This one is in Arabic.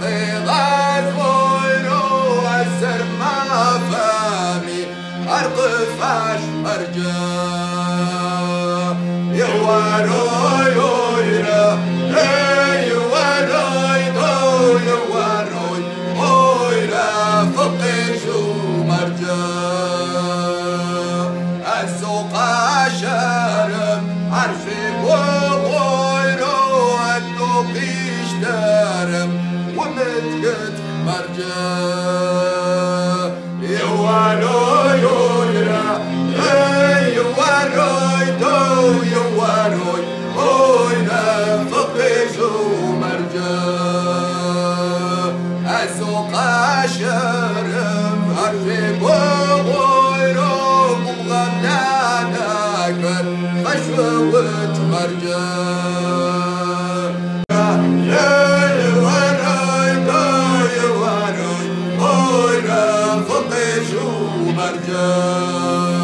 سقي غزوين وعسر ما فامي أرقفاش مرجع يوارو يويرا يوارو يوارو يويرا فقيش ومرجع السوق شارم ومتقد مرجع يوالو نجوم مرجان